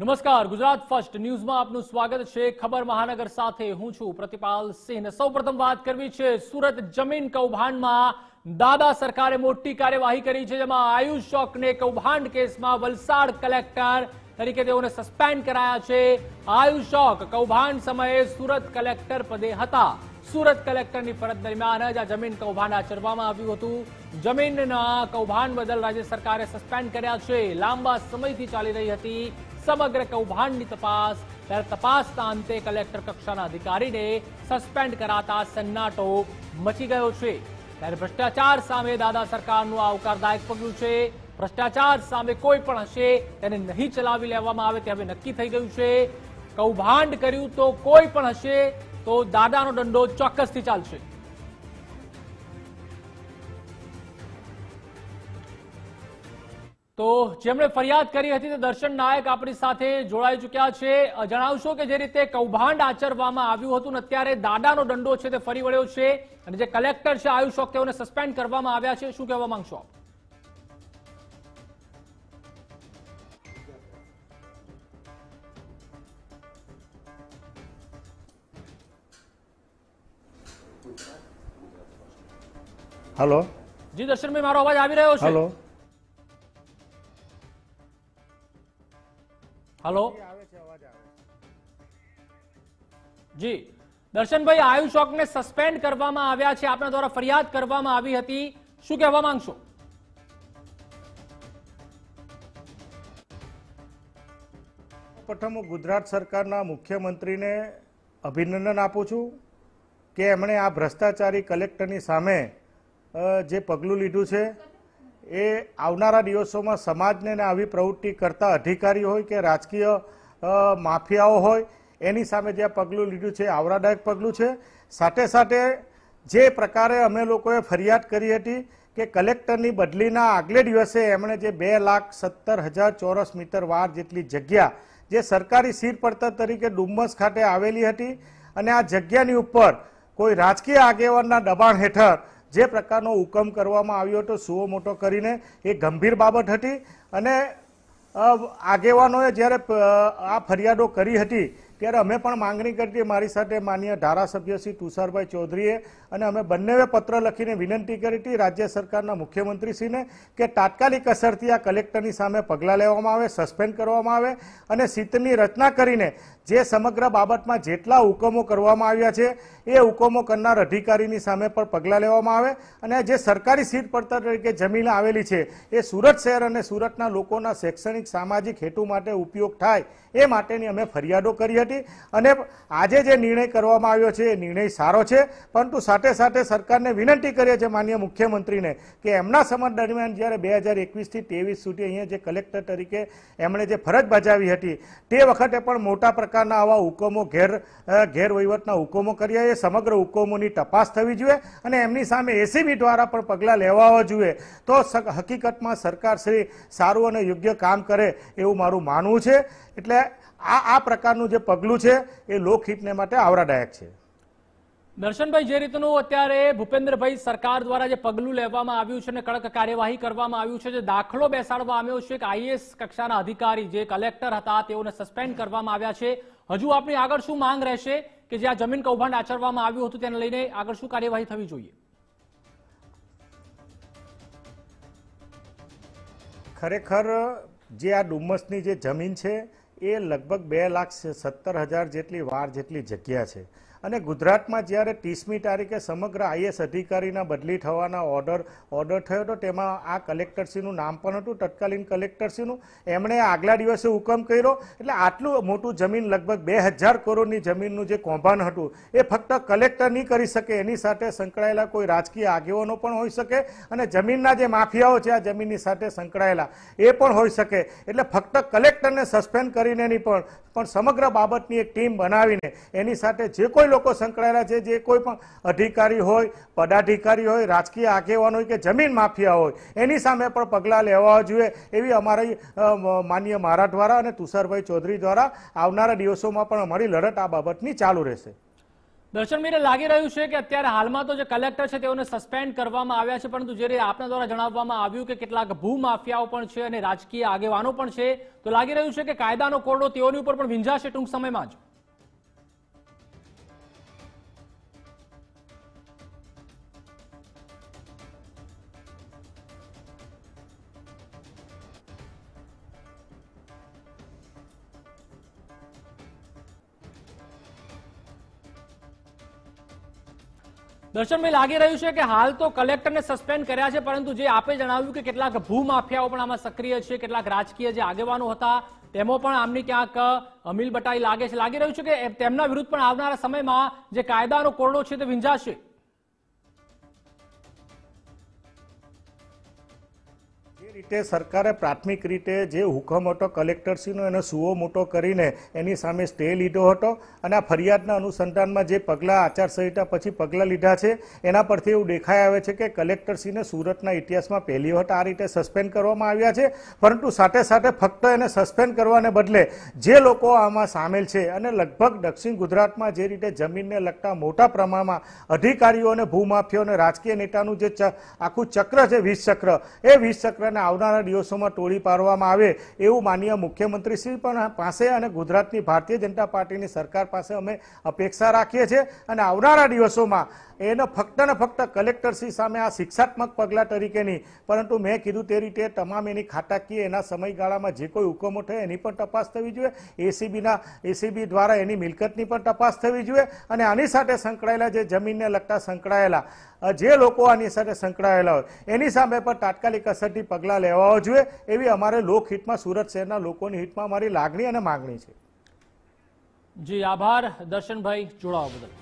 નમસ્કાર, ગુજરાત ફર્સ્ટ ન્યૂઝમાં આપનું સ્વાગત છે. ખબર મહાનગર સાથે હું છું પ્રતિપાલ સિંહ. સૌપ્રથમ વાત કરવી છે, સુરત જમીન કૌભાંડમાં દાદા સરકારે મોટી કાર્યવાહી કરી છે, જેમાં આયુષ ચોકને કૌભાંડ કેસમાં વલસાડ કલેક્ટર તરીકે તેઓને સસ્પેન્ડ કરાયા છે. આયુષ ચોક કૌભાંડ સમયે સુરત કલેક્ટર પદે હતા. સુરત કલેક્ટરની ફરજ દરમિયાન જ આ જમીન કૌભાંડ આચરવામાં આવ્યું હતું. જમીનના કૌભાંડ બદલ રાજ્ય સરકારે સસ્પેન્ડ કર્યા છે. લાંબા સમયથી ચાલી રહી હતી. સમગ્ર કૌભાંડની તપાસ ત્યારે તપાસના અંતે કલેક્ટર કક્ષાના અધિકારીને સસ્પેન્ડ કરાતા સન્નાટો મચી ગયો છે. ત્યારે ભ્રષ્ટાચાર સામે દાદા સરકારનું આવકારદાયક પગલું છે. ભ્રષ્ટાચાર સામે કોઈ પણ હશે તેને નહીં ચલાવી લેવામાં આવે તે હવે નક્કી થઈ ગયું છે. કૌભાંડ કર્યું તો કોઈ પણ હશે તો દાદાનો દંડો ચોક્કસથી ચાલશે. તો જેમણે ફરિયાદ કરી હતી તે દર્શન નાયક આપણી સાથે જોડાઈ ચુક્યા છે. જણાવશો કે જે રીતે કૌભાંડ આચરવામાં આવ્યું હતું ને અત્યારે દાદાનો દંડો છે તે ફરી વળ્યો છે અને જે કલેક્ટર છે આયુષ શોક તેઓને સસ્પેન્ડ કરવામાં આવ્યા છે. શું કહેવા માંગશો આપ? હલો જી દર્શનભાઈ મારો અવાજ આવી રહ્યો છે? Hello hello. જી. દર્શનભાઈ આયુષ શોકને સસ્પેન્ડ કરવામાં આવ્યા છે. આપના દ્વારા ફરિયાદ કરવામાં આવી હતી. શું કહેવા માંગશો? પ્રથમ હું ગુજરાત સરકારના મુખ્યમંત્રીને અભિનંદન આપું છું કે એમણે આ ભ્રષ્ટાચારી કલેક્ટરની સામે જે પગલું લીધું છે એ આવનારા દિવસોમાં સમાજને આવી પ્રવૃત્તિ કરતા અધિકારીઓ હોય કે રાજકીય માફિયાઓ હોય, એની સામે જે પગલું લીધું છે, આવરાદાયક પગલું છે. સાથે સાથે જે પ્રકારે અમે લોકોએ ફરિયાદ કરી હતી કે કલેક્ટરની બદલીના આગલે દિવસે એમણે જે બે લાખ સત્તર હજાર ચોરસ મીટર વાર જેટલી જગ્યા જે સરકારી સીર પડતર તરીકે ડુમ્મસ ખાતે આવેલી હતી અને આ જગ્યાની ઉપર કોઈ રાજકીય આગેવાનના દબાણ હેઠળ જે પ્રકારનો હુકમ કરવામાં આવ્યો હતો, સુઓ મોટો કરીને, એ ગંભીર બાબત હતી. અને આગેવાનોએ જ્યારે આ ફરિયાદો કરી હતી ત્યારે અમે પણ માંગણી કરતી મારી સાથે માન્ય ધારાસભ્ય શ્રી તુષારભાઈ ચૌધરીએ અને અમે બંનેએ પત્ર લખીને વિનંતી કરી હતી રાજ્ય સરકારના મુખ્યમંત્રીશ્રીને કે તાત્કાલિક અસરથી આ કલેક્ટરની સામે પગલાં લેવામાં આવે, સસ્પેન્ડ કરવામાં આવે અને સીટની રચના કરીને જે સમગ્ર બાબતમાં જેટલા હુકમો કરવામાં આવ્યા છે, એ હુકમો કરનાર અધિકારીની સામે પણ પગલાં લેવામાં આવે અને જે સરકારી સીટ પડતર તરીકે જમીન આવેલી છે, એ સુરત શહેર અને સુરતના લોકોના શૈક્ષણિક, સામાજિક હેતુ માટે ઉપયોગ થાય એ માટેની અમે ફરિયાદો કરી હતી. અને આજે જે નિર્ણય કરવામાં આવ્યો છે, એ નિર્ણય સારો છે. પરંતુ સાથે સાથે સરકારને વિનંતી કરીએ છીએ માન્ય મુખ્યમંત્રીને કે એમના સમય દરમિયાન જ્યારે બે હજાર એકવીસથી ત્રેવીસ સુધી અહીંયા જે કલેક્ટર તરીકે એમણે જે ફરજ બજાવી હતી, તે વખતે પણ મોટા પ્રકારના આવા હુકમો, ઘેર ગેરવહીવટના હુકમો કર્યા. એ સમગ્ર હુકમોની તપાસ થવી જોઈએ અને એમની સામે એસીબી દ્વારા પણ પગલાં લેવા જોઈએ. તો હકીકતમાં સરકાર શ્રી સારું અને યોગ્ય કામ કરે એવું મારું માનવું છે. એટલે આ આ પ્રકારનું જે પગલું છે એ લોકહિતને માટે આવરાદાયક છે. દર્શનભાઈ જે રીતનું અત્યારે ભૂપેન્દ્રભાઈ સરકાર દ્વારા જે પગલું લેવામાં આવ્યું છે અને કડક કાર્યવાહી કરવામાં આવ્યું છે જે દાખલો બેસાડવામાં આવ્યો છે કે આઈએસ કક્ષાના અધિકારી જે કલેક્ટર હતા તેઓને સસ્પેન્ડ કરવામાં આવ્યા છે. હજુ આપણી આગળ શું માંગ રહેશે કે જે આ જમીન કૌભાંડ આચરવામાં આવ્યું હતું તેને લઈને આગળ શું કાર્યવાહી થવી જોઈએ? ખરેખર જે આ ડુમ્મસની જે જમીન છે એ લગભગ બે લાખ સત્તર હજાર જેટલી વાર જેટલી જગ્યા છે. અને ગુજરાતમાં જ્યારે ત્રીસમી તારીખે સમગ્ર આઈએસ અધિકારીના બદલી થવાના ઓર્ડર ઓર્ડર થયો હતો તેમાં આ કલેક્ટરશ્રીનું નામ પણ હતું, તત્કાલીન કલેક્ટરશ્રીનું. એમણે આગલા દિવસે હુકમ કર્યો, એટલે આટલું મોટું જમીન લગભગ બે હજાર કરોડની જમીનનું જે કૌભાંડ હતું, એ ફક્ત કલેક્ટર નહીં કરી શકે, એની સાથે સંકળાયેલા કોઈ રાજકીય આગેવાનો પણ હોઈ શકે અને જમીનના જે માફિયાઓ છે, આ જમીનની સાથે સંકળાયેલા, એ પણ હોઈ શકે. એટલે ફક્ત કલેક્ટરને સસ્પેન્ડ કરીને નહીં પણ પણ સમગ્ર બાબતની એક ટીમ બનાવીને એની સાથે જે કોઈ લોકો સંકળાયેલા છે, જે કોઈ પણ અધિકારી હોય, પદાધિકારી હોય, રાજકીય આગેવાન હોય કે જમીન માફિયા હોય, એની સામે પણ પગલાં લેવા જોઈએ એવી અમારી માન્ય મારા દ્વારા અને તુષારભાઈ ચૌધરી દ્વારા આવનારા દિવસોમાં પણ અમારી લડત આ બાબતની ચાલુ રહેશે. દર્શન મીરે લાગી રહ્યું છે કે અત્યારે હાલમાં તો જે કલેક્ટર છે તેઓને સસ્પેન્ડ કરવામાં આવ્યા છે, પરંતુ જે રીતે આપના દ્વારા જણાવવામાં આવ્યું કે કેટલાક ભૂમાફિયાઓ પણ છે અને રાજકીય આગેવાનો પણ છે, તો લાગી રહ્યું છે કે કાયદાનો કોરડો તેઓની ઉપર પણ વિંજાશે ટૂંક સમયમાં જ. દર્શનભાઈ લાગી રહ્યું છે કે હાલ તો કલેક્ટરને સસ્પેન્ડ કર્યા છે, પરંતુ જે આપે જણાવ્યું કે કેટલાક ભૂમાફિયાઓ પણ આમાં સક્રિય છે, કેટલાક રાજકીય જે આગેવાનો હતા, તેમાં પણ આમની ક્યાંક અમીલ બટાઈ લાગે છે. લાગી રહ્યું છે કે તેમના વિરુદ્ધ પણ આવનારા સમયમાં જે કાયદાનો કોરડો છે તે વિંજાશે. રીતે સરકારે પ્રાથમિક રીતે જે હુકમ હતો કલેક્ટરશ્રીનો, એનો સુઓ મોટો કરીને એની સામે સ્ટે લીધો હતો અને આ ફરિયાદના અનુસંધાનમાં જે પગલાં આચારસંહિતા પછી પગલાં લીધા છે, એના પરથી એવું દેખાઈ આવે છે કે કલેક્ટરશ્રીને સુરતના ઇતિહાસમાં પહેલી વખત આ રીતે સસ્પેન્ડ કરવામાં આવ્યા છે. પરંતુ સાથે સાથે ફક્ત એને સસ્પેન્ડ કરવાને બદલે જે લોકો આમાં સામેલ છે અને લગભગ દક્ષિણ ગુજરાતમાં જે રીતે જમીનને લગતા મોટા પ્રમાણમાં અધિકારીઓ અને ભૂમાફીઓ અને રાજકીય નેતાનું જે આખું ચક્ર છે વીસ ચક્ર એ વીસ ચક્રને આવનારા દિવસોમાં તોડી પાડવામાં આવે એવું માનીય મુખ્યમંત્રી શ્રી પણ પાસે અને ગુજરાતની ભારતીય જનતા પાર્ટીની સરકાર પાસે અમે અપેક્ષા રાખીએ છીએ. અને આવનારા દિવસોમાં એનો ફક્ત ને ફક્ત કલેક્ટરશ્રી સામે આ શિક્ષાત્મક પગલાં તરીકે નહીં પરંતુ મેં કીધું તે રીતે તમામ એની ખાતાકીય એના સમયગાળામાં જે કોઈ હુકમો થાય એની પણ તપાસ થવી જોઈએ. એસીબીના, એસીબી દ્વારા એની મિલકતની પણ તપાસ થવી જોઈએ. અને આની સાથે સંકળાયેલા જે જમીનને લગતા સંકળાયેલા જે લોકો આની સાથે સંકળાયેલા હોય, એની સામે પણ તાત્કાલિક અસરથી પગલાં લેવા જોઈએ. એવી અમારે લોકહિતમાં સુરત શહેરના લોકોની હિતમાં અમારી લાગણી અને માગણી છે. જી, આભાર. દર્શનભાઈ, જોડાવા બદલ.